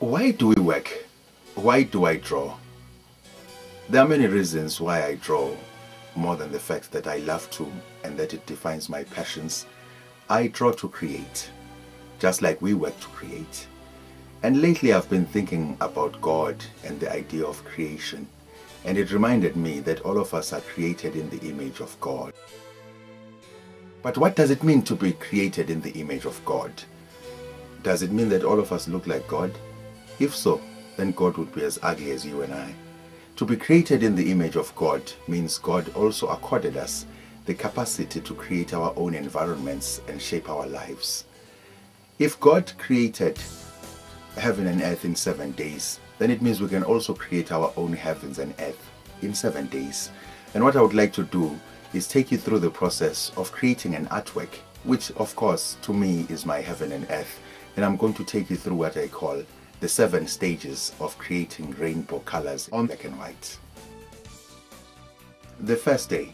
Why do we work? Why do I draw? There are many reasons why I draw, more than the fact that I love to and that it defines my passions. I draw to create, just like we work to create. And lately I've been thinking about God and the idea of creation. And it reminded me that all of us are created in the image of God. But what does it mean to be created in the image of God? Does it mean that all of us look like God? If so, then God would be as ugly as you and I. To be created in the image of God means God also accorded us the capacity to create our own environments and shape our lives. If God created heaven and earth in seven days, then it means we can also create our own heavens and earth in seven days. And what I would like to do is take you through the process of creating an artwork, which of course to me is my heaven and earth. And I'm going to take you through what I call the seven stages of creating rainbow colors on black and white. The first day.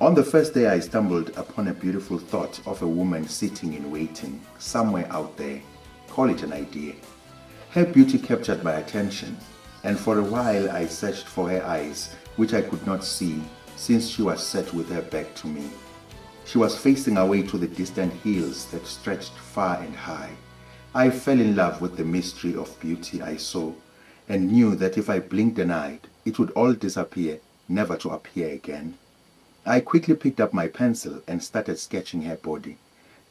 On the first day, I stumbled upon a beautiful thought of a woman sitting in waiting somewhere out there. Call it an idea. Her beauty captured my attention, and for a while I searched for her eyes, which I could not see since she was set with her back to me. She was facing away to the distant hills that stretched far and high. I fell in love with the mystery of beauty I saw and knew that if I blinked an eye, it would all disappear, never to appear again. I quickly picked up my pencil and started sketching her body,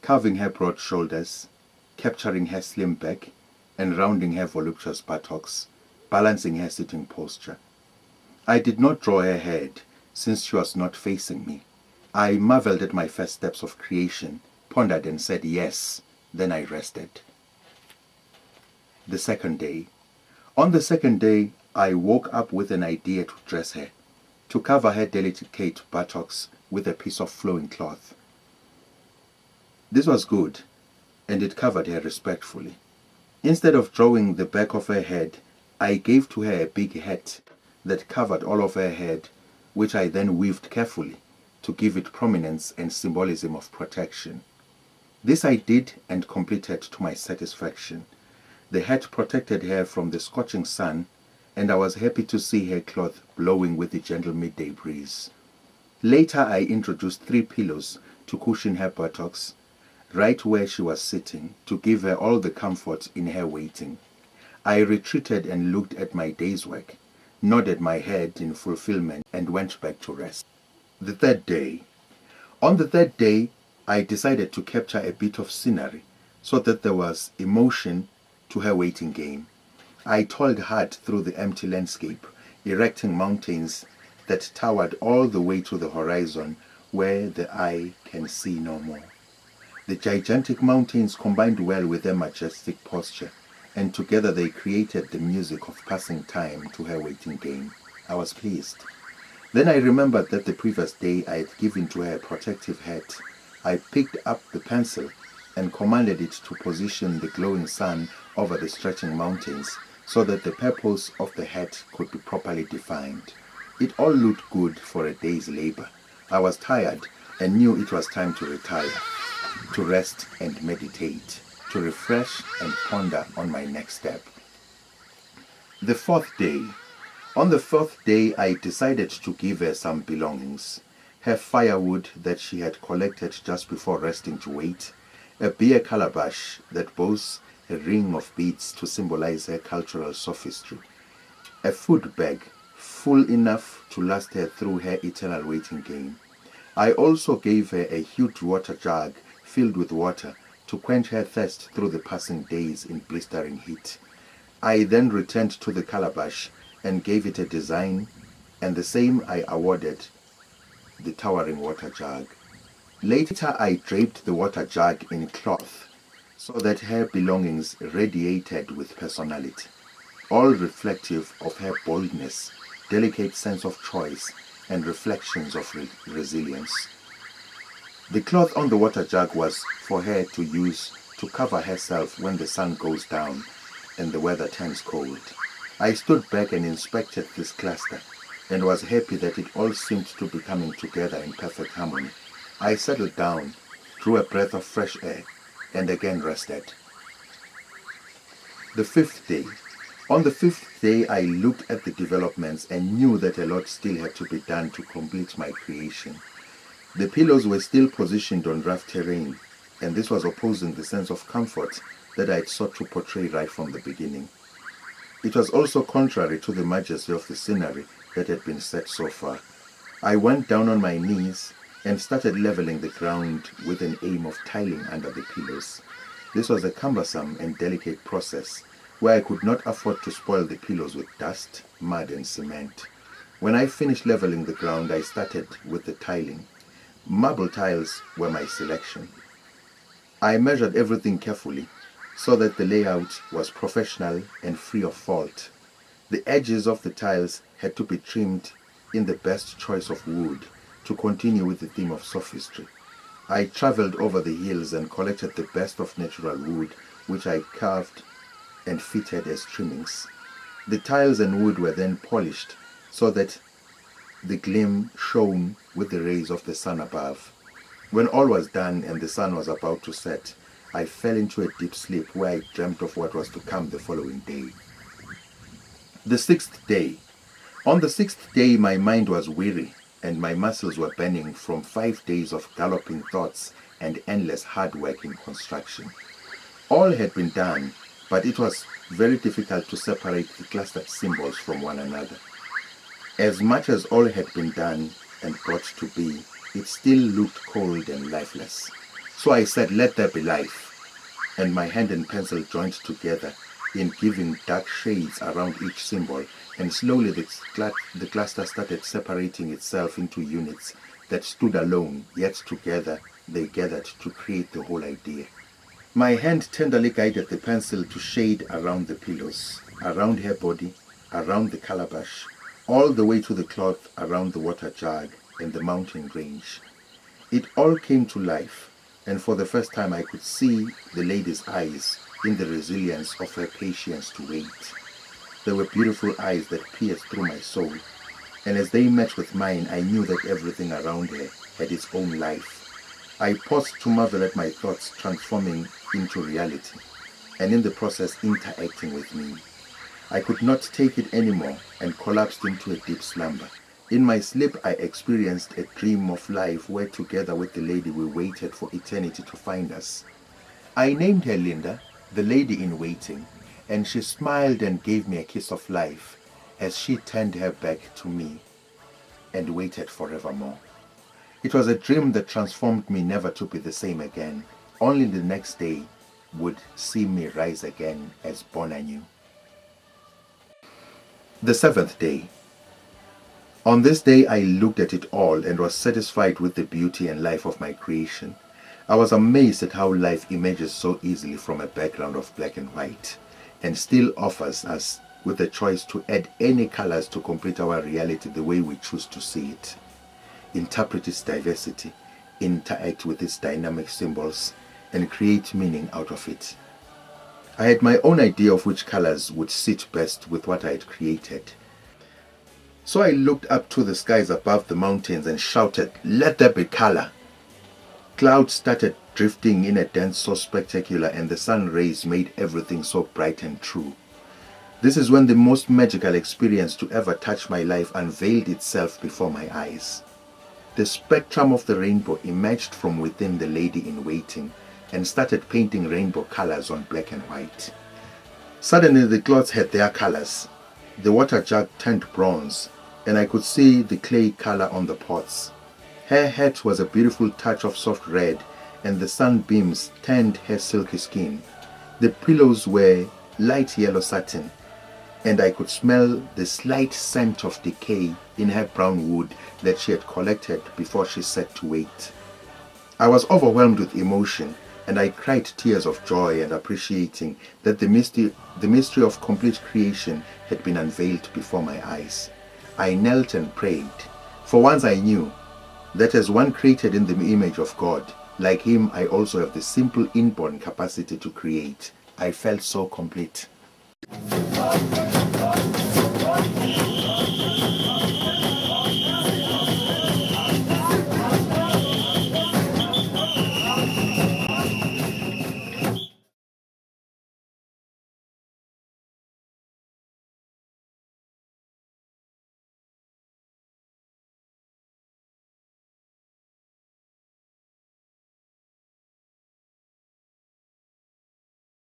carving her broad shoulders, capturing her slim back, and rounding her voluptuous buttocks, balancing her sitting posture. I did not draw her head, since she was not facing me. I marveled at my first steps of creation, pondered and said yes, then I rested the second day. On the second day, I woke up with an idea to dress her, to cover her delicate buttocks with a piece of flowing cloth. This was good, and it covered her respectfully. Instead of drawing the back of her head, I gave to her a big hat that covered all of her head, which I then weaved carefully to give it prominence and symbolism of protection. This I did and completed to my satisfaction. The hat protected her from the scorching sun, and I was happy to see her cloth blowing with the gentle midday breeze. Later I introduced three pillows to cushion her buttocks, right where she was sitting, to give her all the comfort in her waiting. I retreated and looked at my day's work, nodded my head in fulfillment, and went back to rest. The third day. On the third day, I decided to capture a bit of scenery so that there was emotion to her waiting game. I toiled hard through the empty landscape, erecting mountains that towered all the way to the horizon where the eye can see no more. The gigantic mountains combined well with their majestic posture, and together they created the music of passing time to her waiting game. I was pleased. Then I remembered that the previous day I had given to her a protective hat. I picked up the pencil and commanded it to position the glowing sun over the stretching mountains so that the purpose of the hat could be properly defined. It all looked good for a day's labor. I was tired and knew it was time to retire, to rest and meditate, to refresh and ponder on my next step. The fourth day. On the fourth day, I decided to give her some belongings. Her firewood that she had collected just before resting to wait, a beer calabash that boasts a ring of beads to symbolize her cultural sophistry, a food bag full enough to last her through her eternal waiting game. I also gave her a huge water jug filled with water to quench her thirst through the passing days in blistering heat. I then returned to the calabash and gave it a design, and the same I awarded the towering water jug. Later I draped the water jug in cloth so that her belongings radiated with personality, all reflective of her boldness, delicate sense of choice, and reflections of re resilience. The cloth on the water jug was for her to use to cover herself when the sun goes down and the weather turns cold. I stood back and inspected this cluster and was happy that it all seemed to be coming together in perfect harmony. I settled down, drew a breath of fresh air, and again rested. The fifth day. On the fifth day, I looked at the developments and knew that a lot still had to be done to complete my creation. The pillows were still positioned on rough terrain, and this was opposing the sense of comfort that I had sought to portray right from the beginning. It was also contrary to the majesty of the scenery that had been set so far. I went down on my knees and started leveling the ground with an aim of tiling under the pillows. This was a cumbersome and delicate process where I could not afford to spoil the pillows with dust, mud and cement. When I finished leveling the ground, I started with the tiling. Marble tiles were my selection. I measured everything carefully so that the layout was professional and free of fault. The edges of the tiles had to be trimmed in the best choice of wood to continue with the theme of sophistry. I traveled over the hills and collected the best of natural wood, which I carved and fitted as trimmings. The tiles and wood were then polished so that the gleam shone with the rays of the sun above. When all was done and the sun was about to set, I fell into a deep sleep where I dreamt of what was to come the following day. The sixth day. On the sixth day, my mind was weary and my muscles were burning from five days of galloping thoughts and endless hard work in construction. All had been done, but it was very difficult to separate the clustered symbols from one another. As much as all had been done and got to be, it still looked cold and lifeless. So I said, Let there be life. And my hand and pencil joined together in giving dark shades around each symbol and slowly the, the cluster started separating itself into units that stood alone, yet together they gathered to create the whole idea. My hand tenderly guided the pencil to shade around the pillows, around her body, around the calabash, all the way to the cloth around the water jug and the mountain range. It all came to life, and for the first time I could see the lady's eyes in the resilience of her patience to wait. There were beautiful eyes that pierced through my soul, and as they met with mine, I knew that everything around her had its own life. I paused to marvel at my thoughts transforming into reality, and in the process interacting with me. I could not take it anymore and collapsed into a deep slumber. In my sleep, I experienced a dream of life where together with the lady we waited for eternity to find us. I named her Linda, the lady in waiting, and she smiled and gave me a kiss of life as she turned her back to me and waited forevermore. It was a dream that transformed me never to be the same again. Only the next day would see me rise again as born anew. The seventh day. On this day I looked at it all and was satisfied with the beauty and life of my creation. I was amazed at how life emerges so easily from a background of black and white and still offers us with the choice to add any colors to complete our reality the way we choose to see it. Interpret its diversity, interact with its dynamic symbols, and create meaning out of it. I had my own idea of which colors would sit best with what I had created. So I looked up to the skies above the mountains and shouted, Let there be color! Clouds started drifting in a dance so spectacular and the sun rays made everything so bright and true. This is when the most magical experience to ever touch my life unveiled itself before my eyes. The spectrum of the rainbow emerged from within the lady in waiting and started painting rainbow colors on black and white. Suddenly the cloths had their colors. The water jug turned bronze and I could see the clay color on the pots. Her hat was a beautiful touch of soft red and the sunbeams tanned her silky skin. The pillows were light yellow satin, and I could smell the slight scent of decay in her brown wood that she had collected before she set to wait. I was overwhelmed with emotion, and I cried tears of joy and appreciating that the mystery, the mystery of complete creation had been unveiled before my eyes. I knelt and prayed, for once I knew that as one created in the image of God, like him, I also have the simple inborn capacity to create. I felt so complete.